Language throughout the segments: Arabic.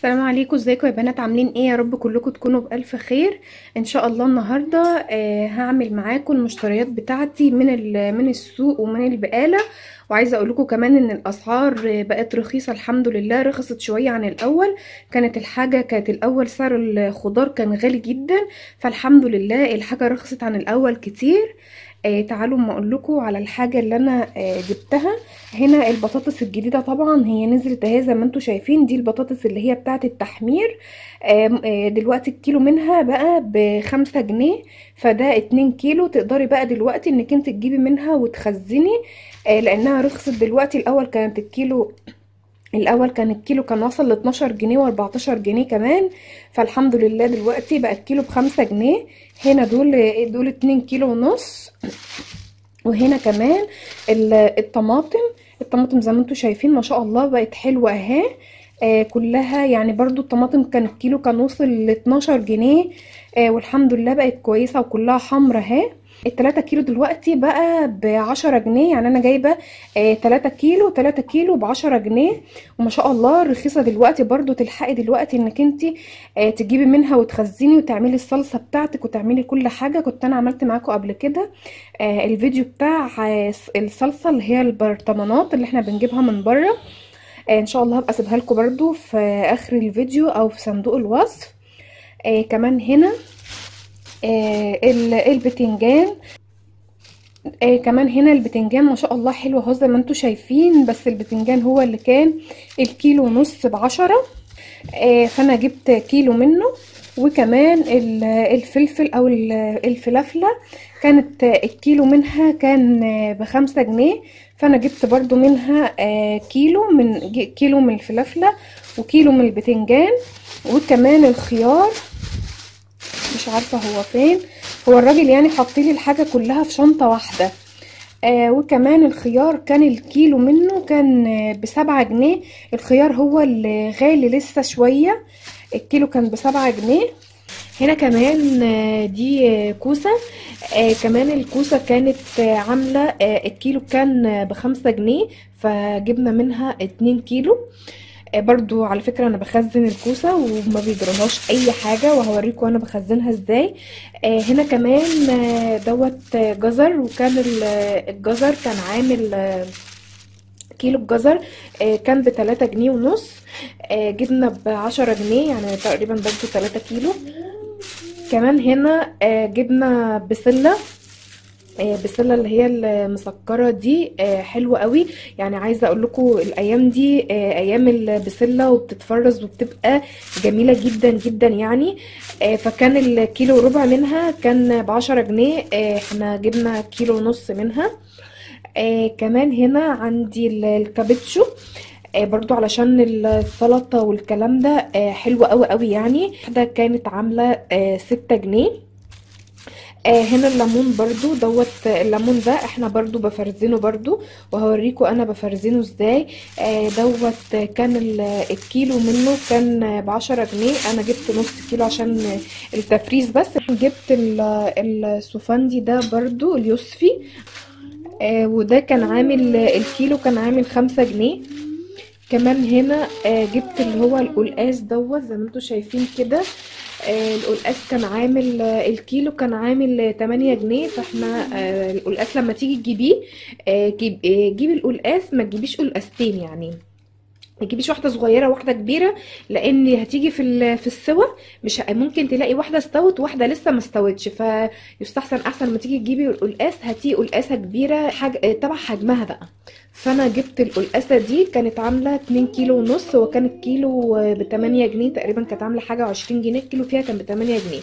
السلام عليكم. ازيكم يا بنات؟ عاملين إيه؟ يا رب كلكم تكونوا بألف خير. ان شاء الله النهارده آه هعمل معاكم المشتريات بتاعتي من من السوق ومن البقالة. وعايزة أقول لكم كمان إن الأسعار بقت رخيصة الحمد لله. رخصت شوية عن الأول. كانت الحاجة كانت الأول سعر الخضار كان غالي جدا. فالحمد لله الحاجة رخصت عن الأول كتير. آه تعالوا ما أقول لكم على الحاجة اللي أنا آه جبتها. هنا البطاطس الجديدة طبعا هي نزلت اهي زي ما أنتم شايفين دي البطاطس اللي هي بتاعة التحمير. آم، آه، دلوقتي الكيلو منها بقى بخمسة جنيه فده اتنين كيلو. تقدري بقى دلوقتي انك انت تجيبي منها وتخزني آه، لأنها رخصت دلوقتي. الأول كانت الكيلو الأول كان الكيلو كان وصل ل 12 جنيه و14 جنيه كمان فالحمد لله دلوقتي بقى الكيلو بخمسة جنيه هنا دول دول اتنين كيلو ونص وهنا كمان ال- الطماطم الطماطم زي ما أنتم شايفين ما شاء الله بقت حلوة أهي آه كلها يعني برضو الطماطم كان الكيلو كان وصل ل 12 جنيه آه والحمد لله بقت كويسة وكلها حمرا أهي. التلاتة كيلو دلوقتي بقى بعشرة جنيه يعني أنا جايبة آه تلاتة كيلو تلاتة كيلو بعشرة جنيه. وما شاء الله رخيصة دلوقتي برضو تلحقي دلوقتي إنك أنتي آه تجيبي منها وتخزني وتعملي الصلصة بتاعتك وتعملي كل حاجة. كنت أنا عملت معاكم قبل كده آه الفيديو بتاع الصلصة اللي هي البرطمانات اللي إحنا بنجيبها من بره. إن شاء الله هبقى أسيبها لكم برضو في آخر الفيديو أو في صندوق الوصف. كمان هنا البتنجان. آه كمان هنا البتنجان ما شاء الله حلو أهو زي ما أنتم شايفين بس البتنجان هو اللي كان الكيلو ونص بعشرة. آه فأنا جبت كيلو منه. وكمان ال- الفلفل أو ال- الفلافلة كانت آه، الكيلو منها كان آه، بخمسة جنيه. فأنا جبت برضو منها آه، كيلو من كيلو من الفلافلة وكيلو من البتنجان. وكمان الخيار. مش عارفة هو فين. هو الراجل يعني حطيلي الحاجة كلها في شنطة واحدة. آه وكمان الخيار كان الكيلو منه كان آه بسبعة جنيه. الخيار هو اللي غالي لسه شوية. الكيلو كان بسبعة جنيه. هنا كمان آه، دي آه، كوسة. آه كمان الكوسة كانت آه، عاملة الكيلو كان بخمسة جنيه. فجبنا منها اتنين كيلو. برضو على فكرة أنا بخزن الكوسة وما بيجرالهاش أي حاجة وهوريكم أنا بخزنها إزاي. آه، هنا كمان آه، دوت آه، جزر وكان ال- آه، الجزر كان عامل آه، كيلو الجزر آه، كان بتلاتة جنيه ونص. آه، جبنا بعشرة جنيه يعني تقريبا برضو تلاتة كيلو. كمان هنا آه، جبنا بسلة. آه، بسلة اللي هي المسكرة دي آه، حلوة قوي. يعني عايزة أقول لكم الأيام دي آه، أيام البسلة وبتتفرز وبتبقى جميلة جدا جدا يعني. فكان الكيلو وربع منها كان بعشرة جنيه. إحنا جبنا كيلو ونص منها. كمان هنا عندي ال- الكابتشو. برضو علشان السلطة والكلام ده حلوة قوي قوي يعني. واحدة كانت عاملة آه ستة جنيه. آه هنا الليمون برضو دوت الليمون ده إحنا برضو بفرزنه برضو وهوريكم أنا بفرزنه إزاي. آه دوت كان ال- الكيلو منه كان بعشرة جنيه. أنا جبت نص كيلو عشان التفريز بس. جبت ال- السوفندي ده برضو اليوسفي. آه وده كان عامل الكيلو كان عامل خمسة جنيه. كمان هنا آه جبت اللي هو القلقاس دوت زي ما أنتوا شايفين كده. القلقاس كان عامل آه الكيلو كان عامل آه 8 جنيه فاحنا آه القلقاس لما تيجي تجيبيه آه جيب آه جيبي القلقاس ما تجيبيش قلقاستين يعني. ما تجيبيش واحدة صغيرة واحدة كبيرة لأن هتيجي في في السوا مش ممكن تلاقي واحدة استوت وواحدة لسه ما استوتش. فيستحسن أحسن لما تيجي تجيبي القلقاس هاتي قلقاسة كبيرة حاج... تبع حجمها بقى. فأنا جبت القلقاسة دي كانت عاملة 2 كيلو ونص وكان الكيلو ب 8 جنيه تقريبا كانت عاملة حاجة 20 جنيه الكيلو فيها كان ب 8 جنيه.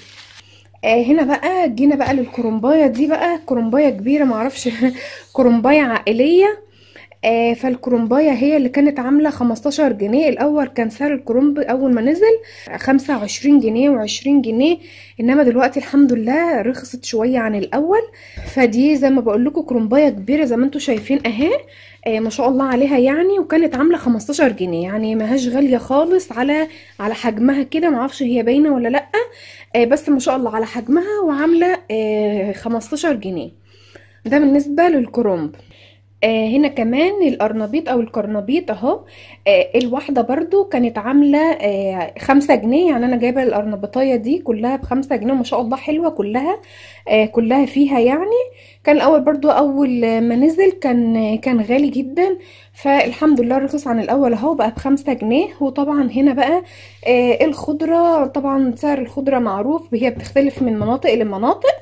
آه هنا بقى جينا بقى للكرنبايه دي بقى كرنبايه كبيرة معرفش كرنبايه عائلية. آه فالكرنبايه هي اللي كانت عاملة 15 جنيه. الأول كان سعر الكرنب أول ما نزل 25 جنيه و20 جنيه إنما دلوقتي الحمد لله رخصت شوية عن الأول. فدي زي ما بقول لكم كرنبايه كبيرة زي ما أنتم شايفين أهي آه ما شاء الله عليها يعني وكانت عاملة 15 جنيه. يعني ماهاش غالية خالص على على حجمها كده معرفش هي باينة ولا لأ. آه بس ما شاء الله على حجمها وعاملة آه 15 جنيه. ده بالنسبة للكرنب آه هنا كمان القرنبيط أو الكرنبيط أهو. آه الواحدة برضو كانت عاملة آه خمسة جنيه. يعني أنا جايبة القرنبيطايه دي كلها بخمسة جنيه وما شاء الله حلوة كلها آه كلها فيها يعني. كان الأول برضو أول ما نزل كان كان غالي جدا. فالحمد لله رخص عن الأول أهو بقى بخمسة جنيه. وطبعا هنا بقى آه الخضرة طبعا سعر الخضرة معروف هي بتختلف من مناطق لمناطق.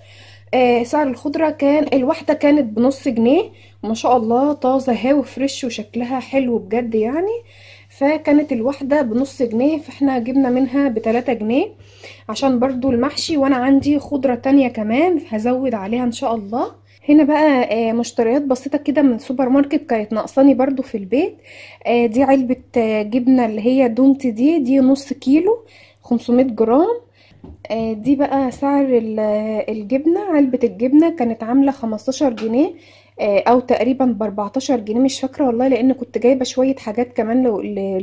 آه سعر الخضرة كان الواحدة كانت بنص جنيه. وما شاء الله طازة هاي و fresh وشكلها حلو بجد يعني. فكانت الواحدة بنص جنيه فاحنا جبنا منها بتلاتة جنيه عشان برضو المحشي. وأنا عندي خضرة تانية كمان هزود عليها إن شاء الله. هنا بقى آه مشتريات بسيطة كده من سوبر ماركت كانت ناقصاني برضو في البيت. آه دي علبة جبنة اللي هي دومتي دي دي نص كيلو 500 جرام. دي بقى سعر الجبنة علبة الجبنة كانت عاملة خمستاشر جنيه أو تقريبا بأربعتاشر جنيه مش فاكرة والله لأن كنت جايبة شوية حاجات كمان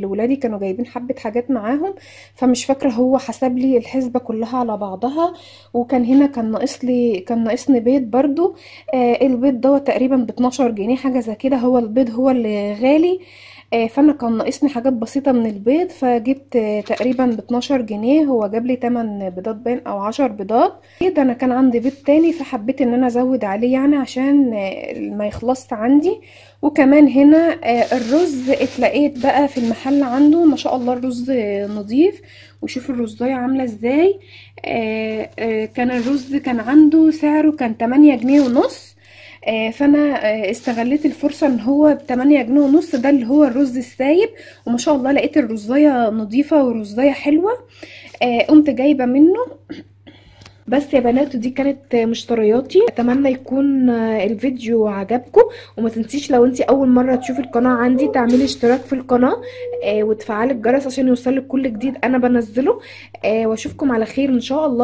لولادي كانوا جايبين حبة حاجات معاهم فمش فاكرة هو حسب لي الحسبة كلها على بعضها وكان هنا كان ناقص لي كان ناقصني بيض برضو البيض دوت تقريبا باتناشر جنيه حاجة زي كده هو البيض هو اللي غالي. فانا كان ناقصني حاجات بسيطة من البيض فجبت تقريبا ب 12 جنيه هو جاب لي 8 بيضات باين أو 10 بيضات. كده أنا كان عندي بيض تاني فحبيت إن أنا أزود عليه يعني عشان ما يخلصش عندي. وكمان هنا الرز اتلقيت بقى في المحل عنده. ما شاء الله الرز نظيف وشوف الرزايه عاملة إزاي. كان الرز كان عنده سعره كان 8 جنيه ونص. فأنا استغليت الفرصة إن هو بتمانية جنيه ونص ده اللي هو الرز السايب وما شاء الله لقيت الرزاية نظيفة ورزاية حلوة. قمت جايبة منه. بس يا بنات دي كانت مشترياتي. أتمنى يكون الفيديو عجبكم. وما تنسيش لو انتي أول مرة تشوفي القناة عندي تعملي اشتراك في القناة وتفعلي الجرس عشان يوصلك كل جديد أنا بنزله. وأشوفكم على خير إن شاء الله.